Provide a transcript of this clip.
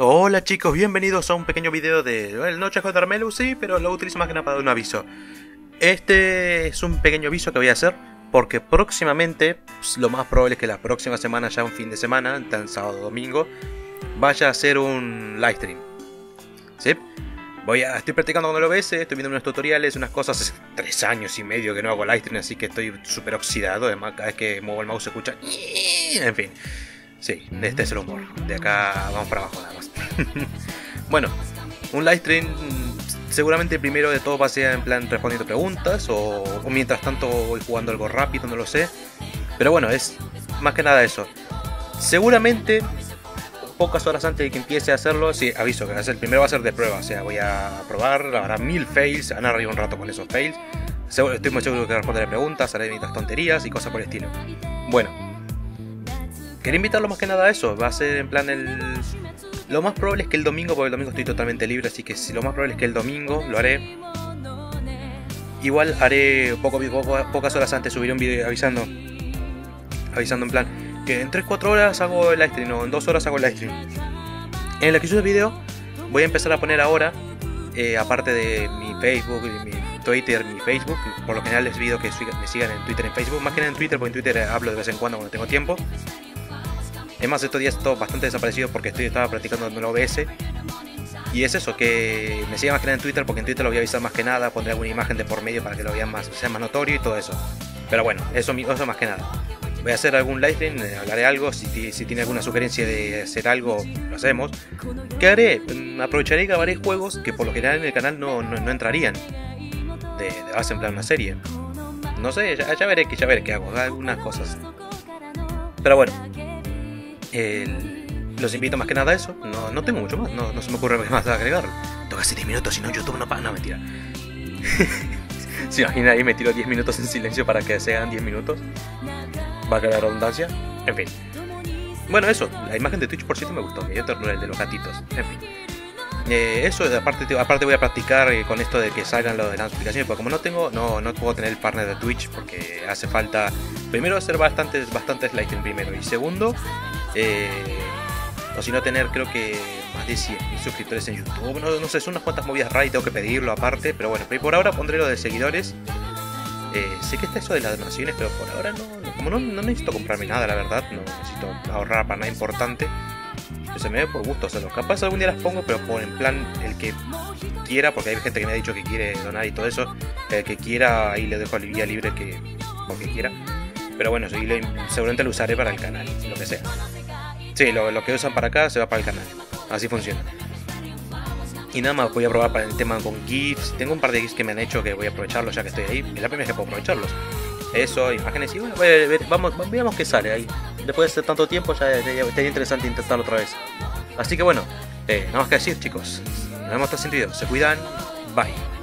Hola chicos, bienvenidos a un pequeño video de el Noche con Darmelu, sí, pero lo utilizo más que nada para dar un aviso. Este es un pequeño aviso que voy a hacer porque próximamente, pues, lo más probable es que la próxima semana, ya un fin de semana, tan sábado domingo, vaya a hacer un live stream. ¿Sí? Voy a, estoy practicando con el OBS, estoy viendo unos tutoriales, unas cosas, hace tres años y medio que no hago live stream, así que estoy súper oxidado, además cada vez que muevo el mouse se escucha... En fin. Sí, este es el humor. De acá vamos para abajo nada. bueno, un live stream seguramente primero de todo va a ser en plan respondiendo preguntas o, mientras tanto voy jugando algo rápido, no lo sé. Pero bueno, es más que nada eso. Seguramente pocas horas antes de que empiece a hacerlo, sí, aviso que el primero va a ser de prueba, o sea, voy a probar, habrá mil fails, van a reír un rato con esos fails. Estoy muy seguro que responderé preguntas, haré mis tonterías y cosas por el estilo. Bueno, quería invitarlo más que nada a eso, va a ser en plan el lo más probable es que el domingo, porque el domingo estoy totalmente libre, así que lo más probable es que el domingo lo haré. Igual haré poco, pocas horas antes subiré un video avisando. Avisando en plan que en 3-4 horas hago el live stream o en 2 horas hago el live stream. En la que subo el video voy a empezar a poner ahora, eh, aparte de mi Facebook, mi Twitter, mi Facebook, por lo general les pido que me sigan en Twitter en Facebook, más que en Twitter, porque en Twitter hablo de vez en cuando cuando tengo tiempo. Es más, estos días estoy bastante desaparecido porque estoy, estaba practicando en el OBS. Y es eso, que me sigan más que nada en Twitter, porque en Twitter lo voy a avisar más que nada, pondré alguna imagen de por medio para que lo vean más, sea más notorio y todo eso. Pero bueno, eso, eso más que nada. Voy a hacer algún live stream, eh, hablaré algo, si, si tiene alguna sugerencia de hacer algo, lo hacemos. ¿Qué haré? Mm, aprovecharé y grabaré juegos que por lo general en el canal no, no, entrarían. De, de base en plan una serie. No sé, ya, ya veré, ya veré qué hago, algunas cosas. Pero bueno, los invito más que nada a eso. No, no tengo mucho más, no, se me ocurre más agregar. Toca 7 minutos, si no YouTube no paga. No, mentira. ¿Se imagina ahí me tiro 10 minutos en silencio para que sean 10 minutos? Va a quedar redundancia. En fin. Bueno, eso. La imagen de Twitch, por cierto, me gustó. Me dio ternura el de los gatitos. En fin. Eh, eso, aparte, aparte voy a practicar eh, con esto de que salgan lo de las notificaciones, porque como no tengo, no, no puedo tener el partner de Twitch, porque hace falta, primero hacer bastantes, bastantes likes primero, y segundo, eh, o si no tener creo que más de 100 suscriptores en YouTube. No, sé, son unas cuantas movidas raras y tengo que pedirlo aparte. Pero bueno, por ahora pondré lo de seguidores. Eh, sé que está eso de las donaciones, pero por ahora no. Como no, necesito comprarme nada, la verdad. No necesito ahorrar para nada importante. Pues se me ve por gusto hacerlo. Capaz algún día las pongo, pero por en plan el que quiera, porque hay gente que me ha dicho que quiere donar y todo eso. El que quiera, ahí le dejo a vía libre que, que quiera. Pero bueno, seguramente lo usaré para el canal, lo que sea. Sí, lo, que usan para acá se va para el canal. Así funciona. Y nada más voy a probar para el tema con GIFs. Tengo un par de GIFs que me han hecho que voy a aprovecharlos ya que estoy ahí. Es la primera vez que puedo aprovecharlos. Eso, imágenes y vamos, veamos qué sale ahí. Después de tanto tiempo ya, estaría interesante intentarlo otra vez. Así que bueno, eh, nada más que decir chicos. Nos vemos hasta sentido. Se cuidan. Bye.